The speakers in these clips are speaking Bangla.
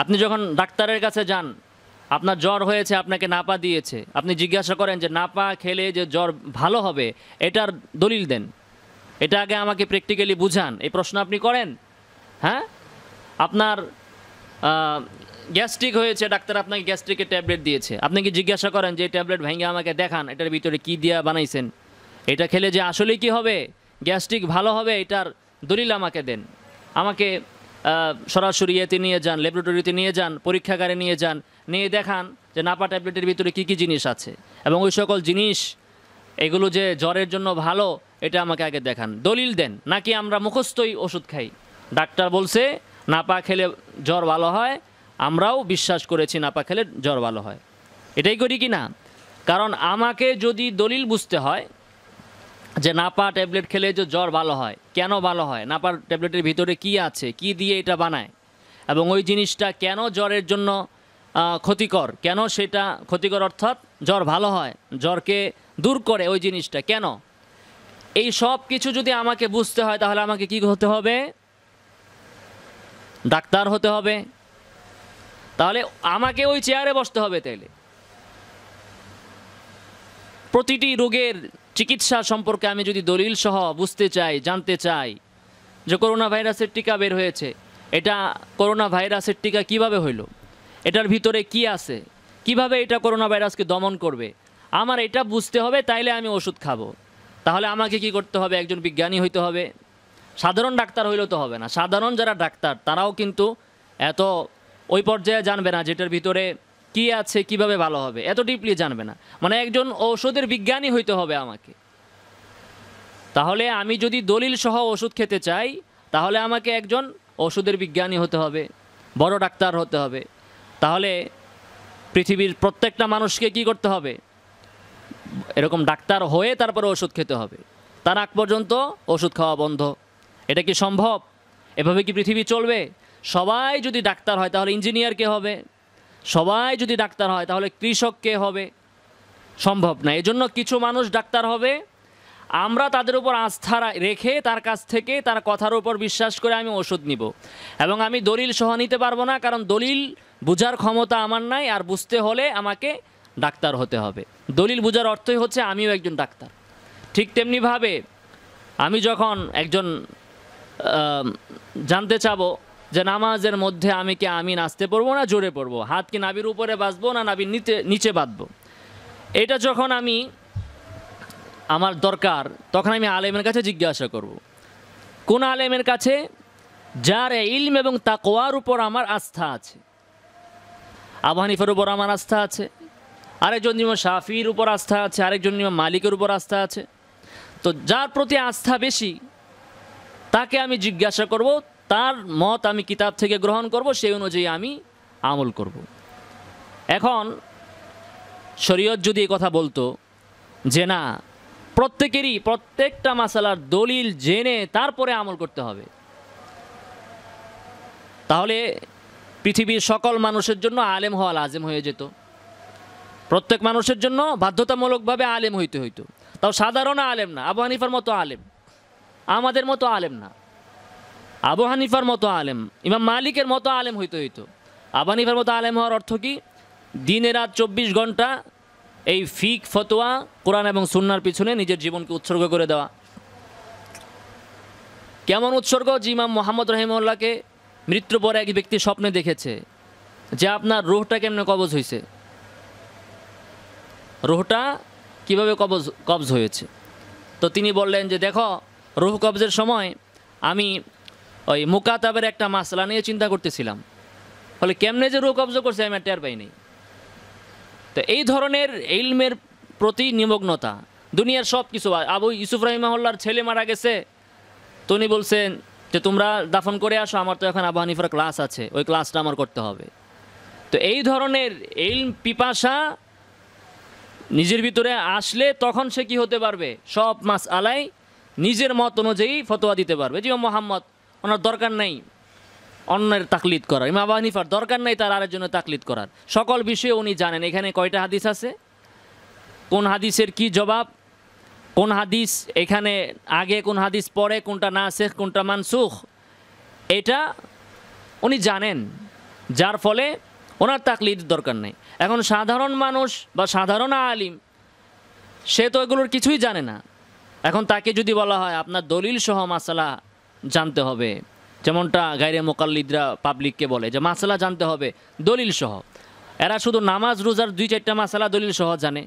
আপনি যখন ডাক্তারের কাছে যান, আপনার জ্বর হয়েছে, আপনাকে নাপা দিয়েছে, আপনি জিজ্ঞাসা করেন যে, নাপা খেলে যে জ্বর ভালো হবে, এটার দলিল দেন। এটা আগে আমাকে প্র্যাকটিক্যালি বুঝান। এই প্রশ্ন আপনি করেন? হ্যাঁ? আপনার গ্যাস্ট্রিক হয়েছে, ডাক্তার আপনাকে গ্যাস্ট্রিকের ট্যাবলেট দিয়েছে। আপনি কি জিজ্ঞাসা করেন যে ট্যাবলেট ভেঙে আমাকে দেখান, এটার ভিতরে কি দিয়া বানাইছেন? এটা খেলে যে আসলে কি হবে? গ্যাস্ট্রিক ভালো হবে, এটার দলিল আমাকে দেন। আমাকে সরাসরি এতে নিয়ে যান, ল্যাবরেটরিতে নিয়ে যান, পরীক্ষাগারে নিয়ে যান, নিয়ে দেখান যে নাপা ট্যাবলেটের ভিতরে কী কী জিনিস আছে। এবং ওই সকল জিনিস, এগুলো যে জ্বরের জন্য ভালো, এটা আমাকে আগে দেখান। দলিল দেন, নাকি আমরা মুখস্থই ওষুধ খাই? ডাক্তার বলছে, নাপা খেলে জ্বর ভালো হয়, আমরাও বিশ্বাস করেছি নাপা খেলে জ্বর ভালো হয়। এটাই করি কি না? কারণ আমাকে যদি দলিল বুঝতে হয় যে নাপা ট্যাবলেট খেলে যে জ্বর ভালো হয়, কেন ভালো হয়? নাপার ট্যাবলেটের ভিতরে কি আছে? কি দিয়ে এটা বানায়? এবং ওই জিনিসটা কেন জ্বরের জন্য ক্ষতিকর? কেন সেটা ক্ষতিকর অর্থাৎ জ্বর ভালো হয়? জ্বরকে দূর করে ওই জিনিসটা কেন? এই সব কিছু যদি আমাকে বুঝতে হয়, তাহলে আমাকে কি হতে হবে? ডাক্তার হতে হবে। তাহলে আমাকে ওই চেয়ারে বসতে হবে তাইলে। প্রতিটি রোগের চিকিৎসা সম্পর্কে আমি যদি দলিল সহ বুঝতে চাই, জানতে চাই যে করোনা ভাইরাসের টিকা বের হয়েছে, এটা করোনা ভাইরাসের টিকা কীভাবে হইল? এটার ভিতরে কি আছে? কীভাবে এটা করোনা ভাইরাসকে দমন করবে? আমার এটা বুঝতে হবে, তাইলে আমি ওষুধ খাব। তাহলে আমাকে কি করতে হবে? একজন বিজ্ঞানী হইতে হবে। সাধারণ ডাক্তার হইলেও তো হবে না। সাধারণ যারা ডাক্তার, তারাও কিন্তু এত ওই পর্যায়ে জানবে না যেটার ভিতরে কি আছে, কীভাবে ভালো হবে, এত ডিপলি জানবে না। মানে একজন ঔষধের বিজ্ঞানী হইতে হবে আমাকে। তাহলে আমি যদি দলিল সহ ওষুধ খেতে চাই, তাহলে আমাকে একজন ওষুধের বিজ্ঞানী হতে হবে, বড় ডাক্তার হতে হবে। তাহলে পৃথিবীর প্রত্যেকটা মানুষকে কি করতে হবে? এরকম ডাক্তার হয়ে তারপরে ওষুধ খেতে হবে। তার আগ পর্যন্ত ওষুধ খাওয়া বন্ধ। এটা কি সম্ভব? এভাবে কি পৃথিবী চলবে? সবাই যদি ডাক্তার হয়, তাহলে ইঞ্জিনিয়ার কে হবে? সবাই যদি ডাক্তার হয়, তাহলে কৃষক কে হবে? সম্ভব না। এজন্য কিছু মানুষ ডাক্তার হবে। আমরা তাদের উপর আস্থা রেখে তার কাছ থেকে তার কথার উপর বিশ্বাস করে আমি ওষুধ নিব। এবং আমি দলিল সহ নিতে পারব না, কারণ দলিল বুঝার ক্ষমতা আমার নাই, আর বুঝতে হলে আমাকে ডাক্তার হতে হবে। দলিল বুঝার অর্থই হচ্ছে আমিও একজন ডাক্তার। ঠিক তেমনিভাবে আমি যখন একজন জানতে চাবো যে নামাজের মধ্যে আমি কি আমি নাচতে পড়ব না জোরে পড়ব? হাত কি নাবির উপরে বাঁচবো না নাবির নিচে নিচে বাঁধবো? এটা যখন আমি আমার দরকার, তখন আমি আলেমের কাছে জিজ্ঞাসা করব। কোন আলেমের কাছে? যার ইলম এবং তাকোয়ার উপর আমার আস্থা আছে। আবু হানিফের উপর আমার আস্থা আছে। আরেকজন যেমন শাফির উপর আস্থা আছে, আরেকজন যেমন মালিকের উপর আস্থা আছে। তো যার প্রতি আস্থা বেশি, তাকে আমি জিজ্ঞাসা করব তার মত আমি কিতাব থেকে গ্রহণ করব, সেই অনুযায়ী আমি আমল করব। এখন শরীয়ত যদি কথা বলতো যে না, প্রত্যেকেরই প্রত্যেকটা মাসালার দলিল জেনে তারপরে আমল করতে হবে, তাহলে পৃথিবীর সকল মানুষের জন্য আলেম হওয়া লাজেম হয়ে যেত। প্রত্যেক মানুষের জন্য বাধ্যতামূলকভাবে আলেম হইতে হইতো। তাও সাধারণ আলেম না, আবু হানিফার মতো আলেম, আমাদের মতো আলেম না। আবু হানিফার মতো আলেম, ইমাম মালিকের মতো আলেম হইতে হইতো। আবু হানিফার মতো আলেম হওয়ার অর্থ কি? দিনে রাত চব্বিশ ঘণ্টা এই ফিক, ফতোয়া, কোরআন এবং সুন্নার পিছনে নিজের জীবনকে উৎসর্গ করে দেওয়া। কেমন উৎসর্গ? যে ইমাম মোহাম্মদ রহিমউল্লাহকে মৃত্যুর পরে এক ব্যক্তি স্বপ্নে দেখেছে যে আপনার রোহটা কেমনে কবজ হয়েছে রোহটা কীভাবে কবজ কবজ হয়েছে? তো তিনি বললেন যে, দেখো, রোহ কবজের সময় আমি ওই মুকাতাবের একটা মাসলা নিয়ে চিন্তা করতেছিলাম। ফলে কেমনে যে রুহ কবজ করছে আমি টের পাইনি। তো এই ধরনের ইলমের প্রতি নিমগ্নতা, দুনিয়ার সব কিছু আবু ইউসুফ রহিমাহুল্লার ছেলে মারা গেছে, তো উনি বলছেন যে, তোমরা দাফন করে আসো, আমার তো এখন আবু হানিফার ক্লাস আছে, ওই ক্লাসটা আমার করতে হবে। তো এই ধরনের ইলম, পিপাসা নিজের ভিতরে আসলে তখন সে কি হতে পারবে? সব মাস আলাই নিজের মত অনুযায়ী ফতোয়া দিতে পারবে। যেমন মোহাম্মদ ওনার দরকার নেই অন্যের তাকলিদ করার ইমাম আবু হানিফার দরকার নেই তার আরেকজনের তাকলিদ করার। সকল বিষয়ে উনি জানেন। এখানে কয়টা হাদিস আছে? কোন হাদিসের কি জবাব? কোন হাদিস এখানে আগে, কোন হাদিস পরে, কোনটা না শেখ কোনটা মানসুখ? এটা উনি জানেন। যার ফলে ওনার তাকলিদ দরকার নেই। এখন সাধারণ মানুষ বা সাধারণ আলিম, সে তো এগুলোর কিছুই জানে না। এখন তাকে যদি বলা হয়, আপনার দলিল সহ মাসালা জানতে হবে। যেমনটা গাইরে মোকাল্লিদরা পাবলিককে বলে যে মাসালা জানতে হবে, দলিল সহ। এরা শুধু নামাজ, রোজার দুই চারটা মাসালা দলিল সহ জানে।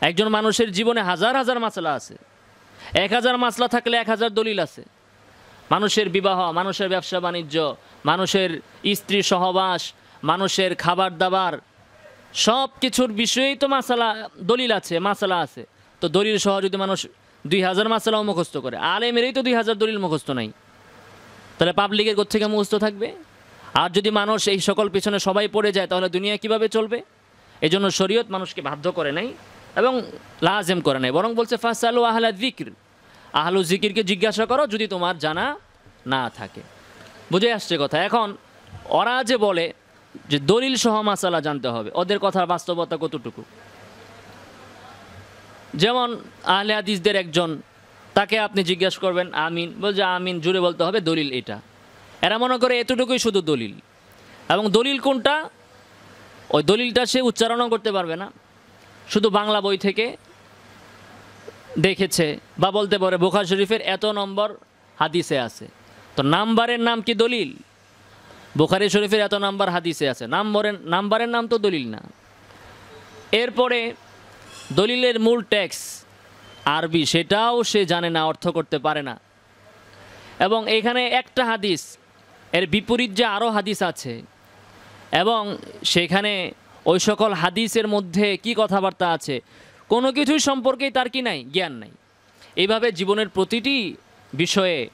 একজন মানুষের জীবনে হাজার হাজার মাসালা আছে। এক হাজার মাসলা থাকলে এক হাজার দলিল আছে। মানুষের বিবাহ, মানুষের ব্যবসা বাণিজ্য, মানুষের স্ত্রী সহবাস, মানুষের খাবার দাবার সব কিছুর বিষয়েই তো মাসালা, দলিল আছে, মাসালা আছে। তো দলিল সহ যদি মানুষ দুই হাজার মাসালাও মুখস্থ করে। আলেমেরই তো দুই হাজার দলিল মুখস্থ নাই। তাহলে পাবলিকের থেকে মুখস্থ থাকবে? আর যদি মানুষ এই সকল পিছনে সবাই পড়ে যায়, তাহলে দুনিয়া কীভাবে চলবে? এই জন্য শরীয়ত মানুষকে বাধ্য করে নাই এবং লাজেম করে নাই। বরং বলছে ফার্স্ট আলু আহলা জিকির আহলু জিকিরকে জিজ্ঞাসা করো, যদি তোমার জানা না থাকে। বুঝে আসছে কথা? এখন, ওরা যে বলে যে দলিল সহ মাসালা জানতে হবে, ওদের কথার বাস্তবতা কতটুকু? যেমন আহলে হাদিসদের একজন, তাকে আপনি জিজ্ঞেস করবেন, আমিন। বলছে, আমিন, জুড়ে বলতে হবে দলিল এটা। এরা মনে করে এতটুকুই শুধু দলিল। এবং দলিল কোনটা? ওই দলিলটা সে উচ্চারণও করতে পারবে না। শুধু বাংলা বই থেকে দেখেছে বা বলতে পারে, বোখার শরীফের এত নম্বর হাদিসে আছে। তো নাম্বারের নাম কি দলিল? বোখারি শরীফের এত নাম্বার হাদিসে আছে। নাম্বারের নাম্বারের নাম তো দলিল না। এরপরে দলিলের মূল ট্যাক্স আরবি, সেটাও সে জানে না, অর্থ করতে পারে না। এবং এখানে একটা হাদিস, এর বিপরীত যে আরও হাদিস আছে, এবং সেখানে ওই সকল হাদিসের মধ্যে কি কথাবার্তা আছে, কোনো কিছুই সম্পর্কেই তার কি নাই, জ্ঞান নাই। এইভাবে জীবনের প্রতিটি বিষয়ে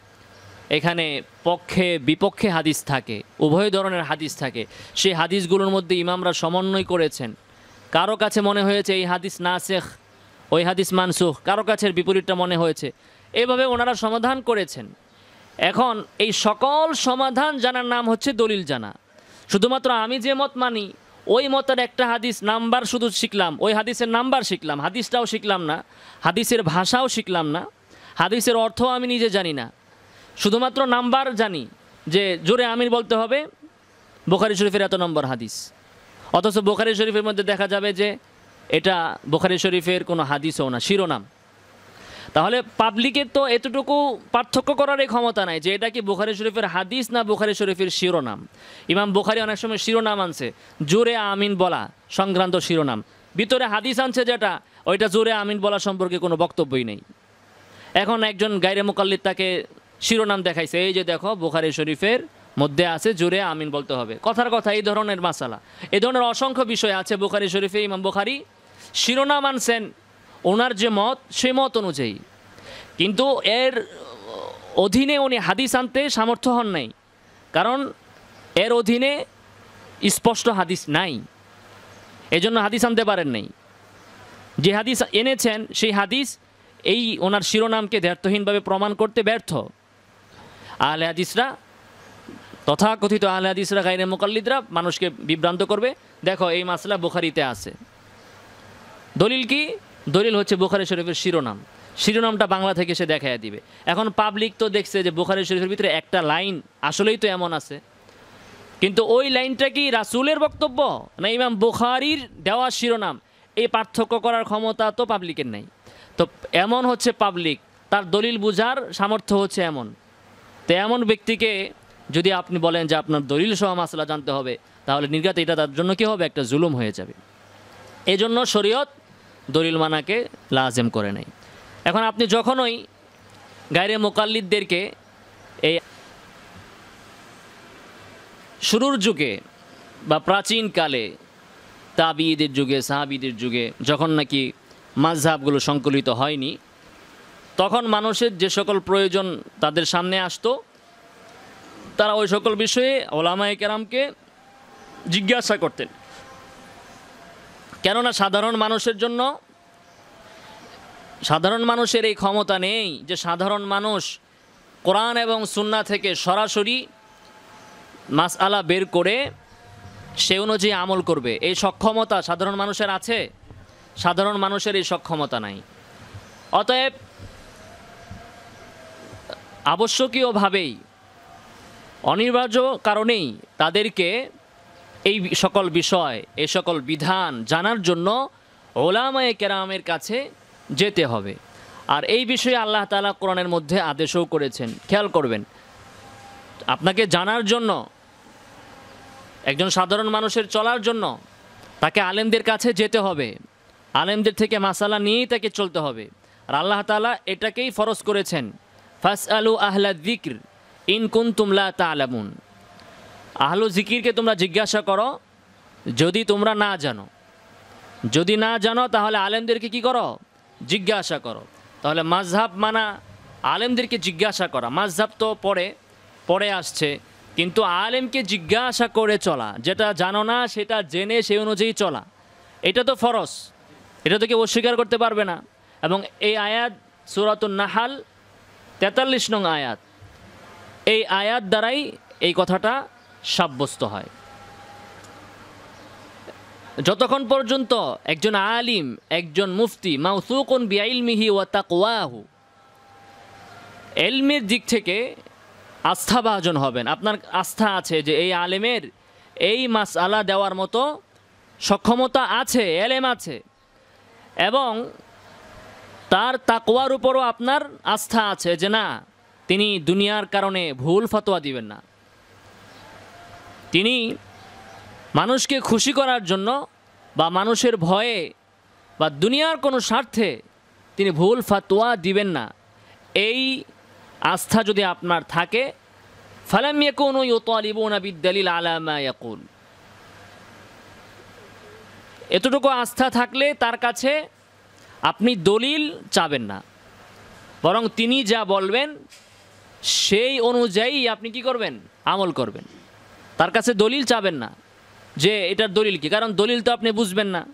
এখানে পক্ষে, বিপক্ষে হাদিস থাকে, উভয় ধরনের হাদিস থাকে। সেই হাদিসগুলোর মধ্যে ইমামরা সমন্বয় করেছেন। কারও কাছে মনে হয়েছে এই হাদিস না শেখ, ওই হাদিস মানসুখ, কারও কাছের বিপরীতটা মনে হয়েছে। এইভাবে ওনারা সমাধান করেছেন। এখন এই সকল সমাধান জানার নাম হচ্ছে দলিল জানা। শুধুমাত্র আমি যে মত মানি, ওই মতের একটা হাদিস নাম্বার শুধু শিখলাম, ওই হাদিসের নাম্বার শিখলাম, হাদিসটাও শিখলাম না, হাদিসের ভাষাও শিখলাম না, হাদিসের অর্থ আমি নিজে জানি না। শুধুমাত্র নাম্বার জানি, যে জোরে আমির বলতে হবে, বোখারি শরীফের এত নম্বর হাদিস। অথচ বোখারি শরীফের মধ্যে দেখা যাবে যে এটা বোখারি শরীফের কোনো হাদিসও না, শিরোনাম। তাহলে পাবলিকের তো এতটুকু পার্থক্য করার এই ক্ষমতা নাই যে এটা কি বুখারি শরীফের হাদিস না বুখারি শরীফের শিরোনাম। ইমাম বোখারি অনেক সময় শিরোনাম আনছে, জোরে আমিন বলা সংক্রান্ত শিরোনাম। ভিতরে হাদিস আনছে যেটা, ওইটা জোরে আমিন বলা সম্পর্কে কোনো বক্তব্যই নেই। এখন একজন গাইরে মোকাল্লিদ তাকে শিরোনাম দেখাইছে, এই যে দেখো বুখারি শরীফের মধ্যে আছে, জুড়ে আমিন বলতে হবে। কথার কথা, এই ধরনের মাসালা। এই ধরনের অসংখ্য বিষয় আছে বুখারি শরীফে, ইমাম বুখারি শিরোনাম আনছেন ওনার যে মত, সে মত অনুযায়ী। কিন্তু এর অধীনে উনি হাদিস আনতে সামর্থ্য হন নাই। কারণ এর অধীনে স্পষ্ট হাদিস নাই। এজন্য হাদিস আনতে পারেন নাই। যে হাদিস এনেছেন, সেই হাদিস এই ওনার শিরোনামকে দ্ব্যর্থহীনভাবে প্রমাণ করতে ব্যর্থ। আহলে হাদিসরা তথাকথিত আহলে হাদিসরা গাইরে মোকাল্লিদরা মানুষকে বিভ্রান্ত করবে। দেখো, এই মাসলা বুখারিতে আছে। দলিল কি? দলিল হচ্ছে বুখারি শরীফের শিরোনাম। শিরোনামটা বাংলা থেকে সে দেখাইয়া দিবে। এখন পাবলিক তো দেখছে যে বুখারি শরীফের ভিতরে একটা লাইন আসলেই তো এমন আছে। কিন্তু ওই লাইনটা কি রাসুলের বক্তব্য না ইমাম বুখারির দেওয়া শিরোনাম? এই পার্থক্য করার ক্ষমতা তো পাবলিকের নেই। তো এমন হচ্ছে পাবলিক তার দলিল বুঝার সামর্থ্য হচ্ছে এমন। তো এমন ব্যক্তিকে যদি আপনি বলেন যে আপনার দলিল সহ মাসলা জানতে হবে, তাহলে নির্গাত এটা তার জন্য কী হবে? একটা জুলুম হয়ে যাবে। এজন্য শরীয়ত দলিল মানাকে লাজেম করে নেয়। এখন আপনি যখনই গাইরে মোকাল্লিদদেরকে এই শুরুর যুগে বা প্রাচীনকালে তাবিদের যুগে, সাহাবিদের যুগে যখন নাকি মাঝহাবগুলো সংকলিত হয়নি, তখন মানুষের যে সকল প্রয়োজন তাদের সামনে আসতো তারা ওই সকল বিষয়ে ওলামায়ে কেরামকে জিজ্ঞাসা করতেন। কেননা সাধারণ মানুষের জন্য, সাধারণ মানুষের এই ক্ষমতা নেই যে সাধারণ মানুষ কোরআন এবং সুন্না থেকে সরাসরি মাসআলা বের করে সে অনুযায়ী আমল করবে। এই সক্ষমতা সাধারণ মানুষের আছে? সাধারণ মানুষের এই সক্ষমতা নাই। অতএব আবশ্যকীয়ভাবেই অনিবার্য কারণেই তাদেরকে এই সকল বিষয়, এই সকল বিধান জানার জন্য ওলামায়ে কেরামের কাছে যেতে হবে। আর এই বিষয়ে আল্লাহ তাআলা কোরআনের মধ্যে আদেশও করেছেন। খেয়াল করবেন, আপনাকে জানার জন্য, একজন সাধারণ মানুষের চলার জন্য তাকে আলেমদের কাছে যেতে হবে। আলেমদের থেকে মাসালা নিয়েই তাকে চলতে হবে। আর আল্লাহ তাআলা এটাকেই ফরজ করেছেন ফাস আলু আহলা দিক্র ইন কুন তুমলা তালামুন। আহলু জিকিরকে তোমরা জিজ্ঞাসা করো, যদি তোমরা না জানো। যদি না জানো, তাহলে আলেমদেরকে কি করো? জিজ্ঞাসা করো। তাহলে মাঝহাব মানা আলেমদেরকে জিজ্ঞাসা করা। মাঝহাব তো পরে পরে আসছে। কিন্তু আলেমকে জিজ্ঞাসা করে চলা। যেটা জানো না, সেটা জেনে সেই অনুযায়ী চলা। এটা তো ফরস এটা তো কেউ অস্বীকার করতে পারবে না। এবং এই আয়াত সুরাতুন নাহাল তেতাল্লিশ নং আয়াত। এই আয়াত দ্বারাই এই কথাটা সাব্যস্ত হয়। যতক্ষণ পর্যন্ত একজন আলিম, একজন মুফতি, মাউসুকুন বিআইলমিহি ওয়া তাকওয়াহু এলমের দিক থেকে আস্থাভাজন হবেন। আপনার আস্থা আছে যে এই আলেমের এই মাসআলা দেওয়ার মতো সক্ষমতা আছে, এলেম আছে এবং তার তাকওয়ার উপরও আপনার আস্থা আছে যে না তিনি দুনিয়ার কারণে ভুল ফতোয়া দিবেন না। তিনি মানুষকে খুশি করার জন্য বা মানুষের ভয়ে বা দুনিয়ার কোনো স্বার্থে তিনি ভুল ফাতোয়া দিবেন না। এই আস্থা যদি আপনার থাকে, ফালাম ইয়াকুনু ইউতালিবুনা বিদ্দালিল আলা মা ইয়াকুল। এতটুকু আস্থা থাকলে তার কাছে আপনি দলিল চাবেন না। বরং তিনি যা বলবেন সেই অনুযায়ী আপনি কি করবেন? আমল করবেন। তার কাছে দলিল চাবেন না। যে এটার দলিল কি? কারণ দলিল তো আপনি বুঝবেন না।